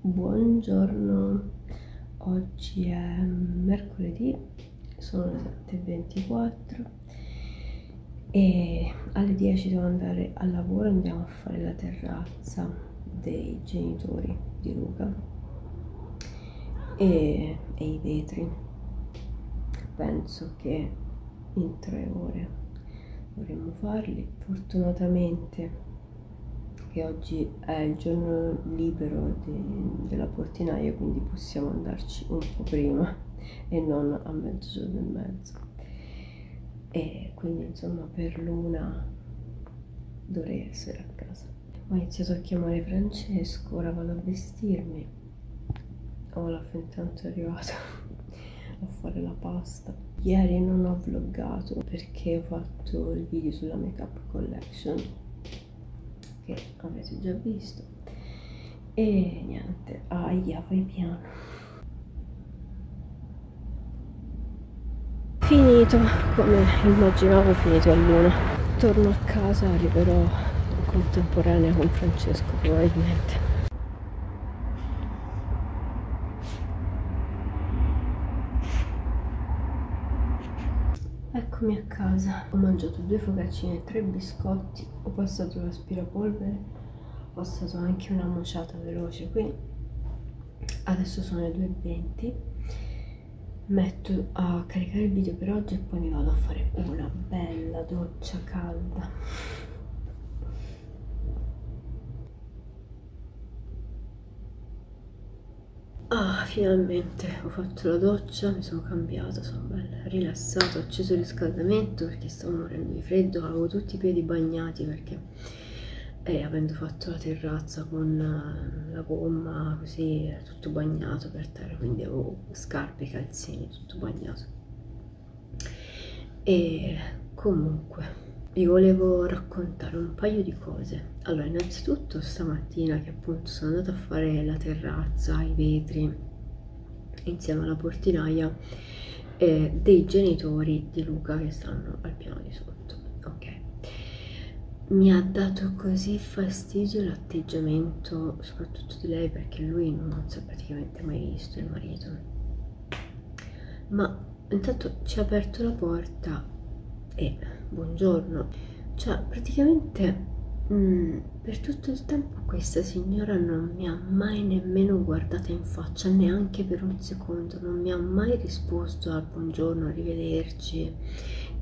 Buongiorno, oggi è mercoledì, sono le 7.24 e alle 10 devo andare al lavoro, andiamo a fare la terrazza dei genitori di Luca e, e i vetri. Penso che in tre ore dovremmo farli. Fortunatamente che oggi è il giorno libero de, della portinaia, quindi possiamo andarci un po' prima e non a mezzogiorno e mezzo. E quindi insomma per l'una dovrei essere a casa. Ho iniziato a chiamare Francesco, ora vado a vestirmi. Olaf intanto è arrivato a fare la pasta. Ieri non ho vloggato perché ho fatto il video sulla makeup collection che avete già visto. E niente aia vai piano. Finito come immaginavo finito a luna. Torno a casa arriverò in contemporanea con Francesco probabilmente Eccomi a casa, ho mangiato due focaccine tre biscotti, ho passato l'aspirapolvere, ho passato anche una mociata veloce. Qui, adesso sono le 2.20, metto a caricare il video per oggi e poi mi vado a fare una bella doccia calda. Ah, finalmente ho fatto la doccia, mi sono cambiata, sono bella rilassata, ho acceso il riscaldamento perché stavo morendo di freddo, avevo tutti i piedi bagnati perché eh, avendo fatto la terrazza con uh, la gomma così era tutto bagnato per terra, quindi avevo scarpe, calzini, tutto bagnato. E comunque vi volevo raccontare un paio di cose. Allora, innanzitutto stamattina che appunto sono andata a fare la terrazza, i vetri, insieme alla portinaia, eh, dei genitori di Luca che stanno al piano di sotto. Ok. Mi ha dato così fastidio l'atteggiamento, soprattutto di lei, perché lui non si è praticamente mai visto il marito. Ma intanto ci ha aperto la porta e buongiorno. Cioè, praticamente mh, mm, per tutto il tempo questa signora non mi ha mai nemmeno guardata in faccia, neanche per un secondo, non mi ha mai risposto al buongiorno, arrivederci.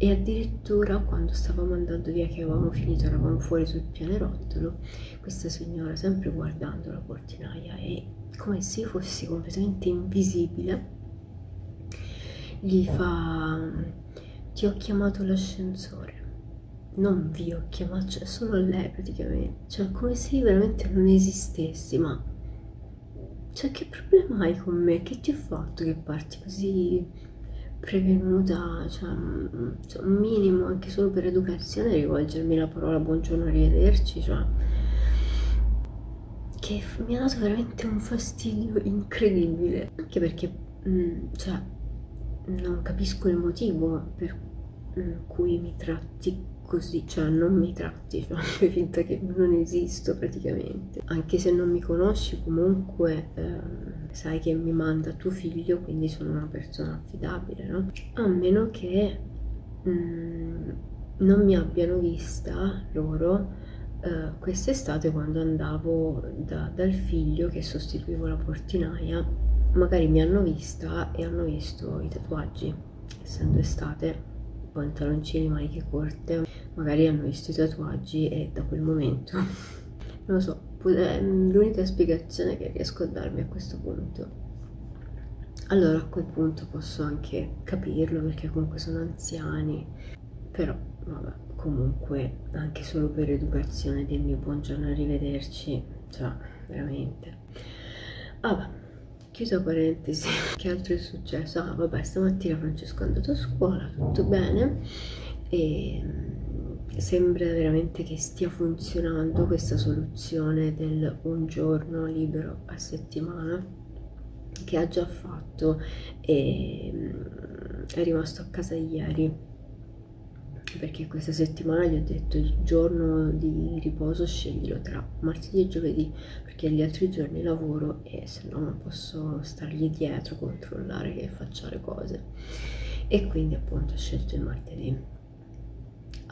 E addirittura quando stavamo andando via, che avevamo finito, eravamo fuori sul pianerottolo, questa signora, sempre guardando la portinaia e come se io fossi completamente invisibile, gli fa ti ho chiamato l'ascensore. Non vi ho chiamato, cioè solo lei praticamente. Cioè, come se io veramente non esistessi, ma... Cioè, che problema hai con me? Che ti ho fatto che parti così prevenuta? Cioè, cioè un minimo, anche solo per educazione, rivolgermi la parola buongiorno, arrivederci, cioè... Che mi ha dato veramente un fastidio incredibile. Anche perché, mh, mm, cioè, non capisco il motivo per cui mi tratti così, cioè non mi tratti, cioè finta che non esisto praticamente. Anche se non mi conosci comunque eh, sai che mi manda tuo figlio, quindi sono una persona affidabile, no? A meno che mh, non mi abbiano vista loro eh, quest'estate quando andavo da, dal figlio che sostituivo la portinaia, magari mi hanno vista e hanno visto i tatuaggi, essendo estate pantaloncini maniche corte magari hanno visto i tatuaggi e da quel momento non lo so è l'unica spiegazione che riesco a darmi a questo punto. Allora a quel punto posso anche capirlo perché comunque sono anziani però vabbè comunque anche solo per educazione del mio buongiorno arrivederci cioè veramente. Vabbè chiusa parentesi, che altro è successo? Ah, vabbè, stamattina Francesco è andato a scuola, tutto bene e mm, sembra veramente che stia funzionando questa soluzione del un giorno libero a settimana che ha già fatto e mm, è rimasto a casa ieri perché questa settimana gli ho detto il giorno di riposo sceglilo tra martedì e giovedì perché gli altri giorni lavoro e se no non posso stargli dietro, controllare che faccia le cose. E quindi appunto ho scelto il martedì.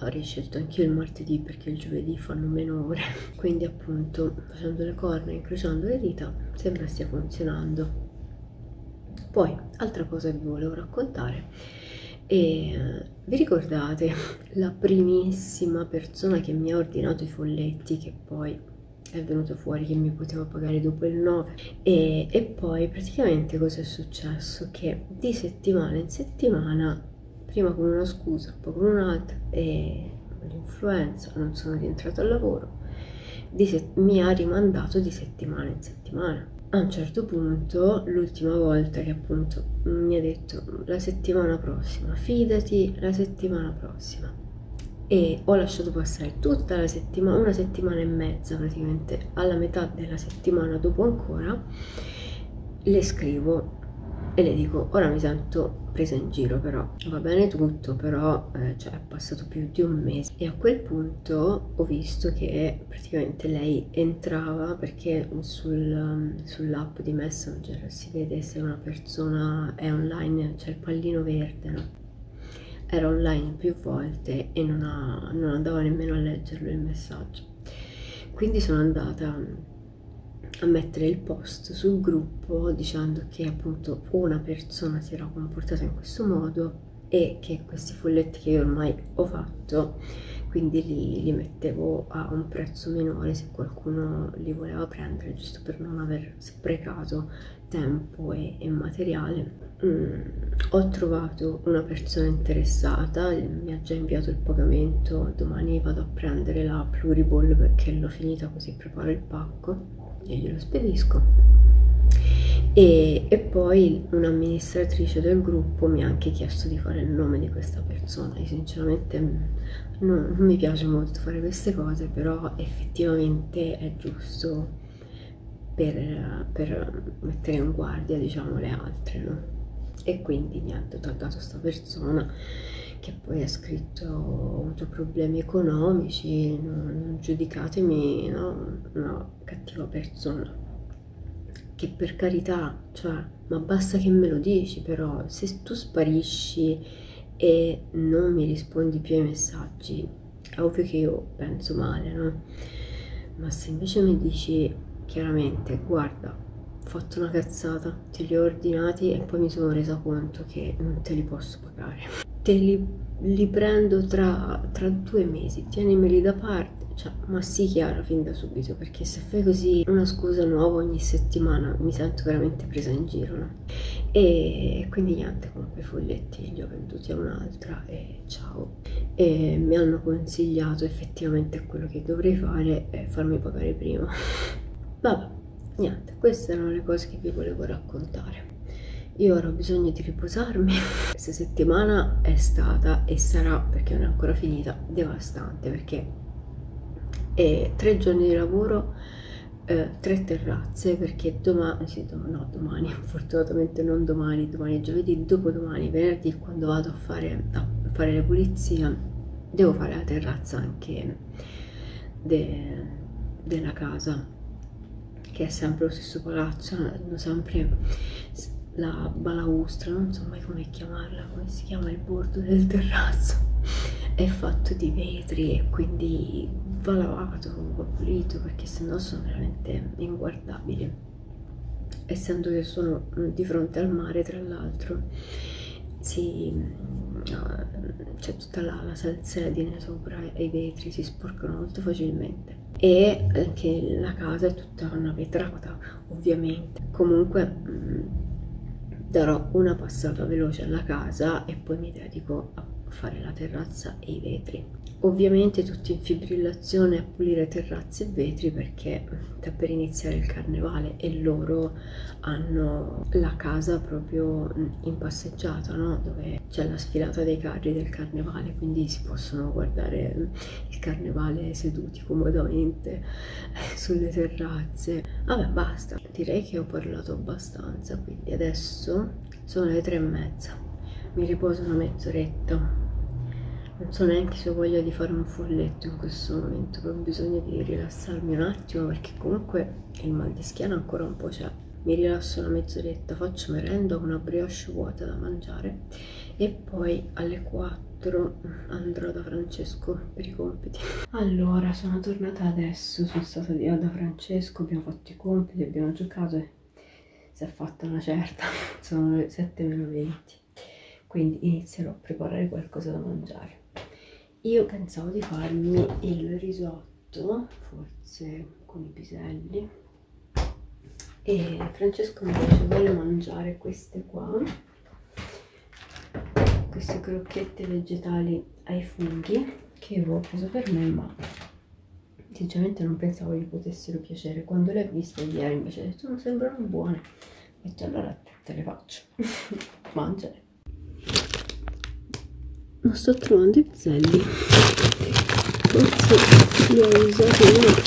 Avrei scelto anch'io il martedì perché il giovedì fanno meno ore. Quindi appunto facendo le corna incrociando le dita sembra stia funzionando. Poi altra cosa che vi volevo raccontare e eh, vi ricordate la primissima persona che mi ha ordinato i folletti che poi è venuto fuori che mi poteva pagare dopo il 9 e, e poi praticamente cosa è successo? Che di settimana in settimana prima con una scusa poi con un'altra e l'influenza non sono rientrato al lavoro mi ha rimandato di settimana in settimana a un certo punto, l'ultima volta che appunto mi ha detto la settimana prossima, fidati la settimana prossima. E ho lasciato passare tutta la settimana, una settimana e mezza praticamente, alla metà della settimana dopo ancora, le scrivo e le dico ora mi sento presa in giro però va bene tutto però eh, cioè, è passato più di un mese e a quel punto ho visto che praticamente lei entrava perché sul, sull'app di Messenger si vede se una persona è online c'è il pallino verde no? era online più volte e non, ha, non andava nemmeno a leggerlo il messaggio quindi sono andata a mettere il post sul gruppo dicendo che appunto una persona si era comportata in questo modo e che questi folletti che io ormai ho fatto quindi li, li, mettevo a un prezzo minore se qualcuno li voleva prendere giusto per non aver sprecato tempo e, e materiale. Mm, ho trovato una persona interessata mi ha già inviato il pagamento domani vado a prendere la pluriball perché l'ho finita così preparo il pacco e glielo spedisco e, e poi un'amministratrice del gruppo mi ha anche chiesto di fare il nome di questa persona io sinceramente non, non mi piace molto fare queste cose però effettivamente è giusto per, per mettere in guardia diciamo le altre no? E quindi niente ho taggato questa persona che poi ha scritto ho avuto problemi economici non, giudicatemi no? una cattiva persona che per carità cioè ma basta che me lo dici però se tu sparisci e non mi rispondi più ai messaggi è ovvio che io penso male no ma se invece mi dici chiaramente guarda fatto una cazzata, te li ho ordinati e poi mi sono resa conto che non te li posso pagare. Te li, li prendo tra, tra, due mesi, tienimeli da parte. Cioè, ma sì, chiaro, fin da subito, perché se fai così una scusa nuova ogni settimana mi sento veramente presa in giro, no? E quindi niente, con quei foglietti li ho venduti a un'altra e ciao. E mi hanno consigliato effettivamente quello che dovrei fare è farmi pagare prima. Vabbè niente queste erano le cose che vi volevo raccontare. Io ora ho bisogno di riposarmi. Questa settimana è stata e sarà perché non è ancora finita devastante perché è tre giorni di lavoro eh, tre terrazze perché domani sì, dom no domani fortunatamente non domani domani è giovedì dopodomani venerdì quando vado a fare, a fare le pulizie devo fare la terrazza anche de, della casa che è sempre lo stesso palazzo, hanno sempre la balaustra, non so mai come chiamarla, come si chiama il bordo del terrazzo, è fatto di vetri e quindi va lavato, va pulito perché sennò sono veramente inguardabili. Essendo che sono di fronte al mare, tra l'altro, si c'è tutta la, la salsedine sopra e i vetri si sporcano molto facilmente. E anche la casa è tutta una vetrata ovviamente. Comunque mh, mm, darò una passata veloce alla casa e poi mi dedico a fare la terrazza e i vetri. Ovviamente tutti in fibrillazione a pulire terrazze e vetri perché sta per iniziare il carnevale e loro hanno la casa proprio in passeggiata no? dove c'è la sfilata dei carri del carnevale quindi si possono guardare il carnevale seduti comodamente sulle terrazze. Vabbè basta. Direi che ho parlato abbastanza quindi adesso sono le tre e mezza mi riposo una mezz'oretta non so neanche se ho voglia di fare un folletto in questo momento, ho bisogno di rilassarmi un attimo perché comunque il mal di schiena ancora un po' c'è. Mi rilasso una mezz'oretta, faccio merenda, una brioche vuota da mangiare e poi alle 4 andrò da Francesco per i compiti. Allora, sono tornata adesso, sono stata di da Francesco, abbiamo fatto i compiti, abbiamo giocato e si è fatta una certa, sono le 7 meno 20, quindi inizierò a preparare qualcosa da mangiare. Io pensavo di farmi il risotto, forse con i piselli, e Francesco invece vuole mangiare queste qua, queste crocchette vegetali ai funghi che avevo preso per me, ma sinceramente non pensavo gli potessero piacere. Quando le ho viste ieri invece ha detto non sembrano buone, ho detto allora te le faccio, mangiale non sto trovando i piselli. Forse li ho usati uno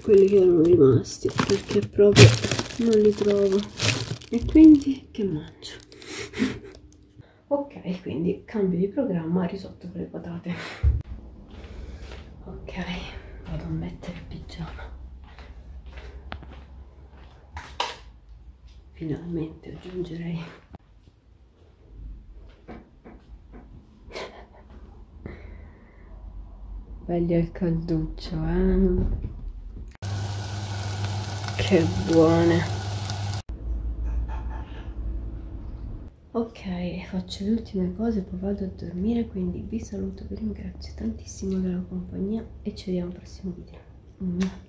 quelli che erano rimasti perché proprio non li trovo. E quindi che mangio? Ok quindi cambio di programma risotto con le patate. Ok vado a mettere il pigiama. Finalmente aggiungerei belli al calduccio eh? che buone ok faccio le ultime cose poi vado a dormire quindi vi saluto vi ringrazio tantissimo della compagnia e ci vediamo al prossimo video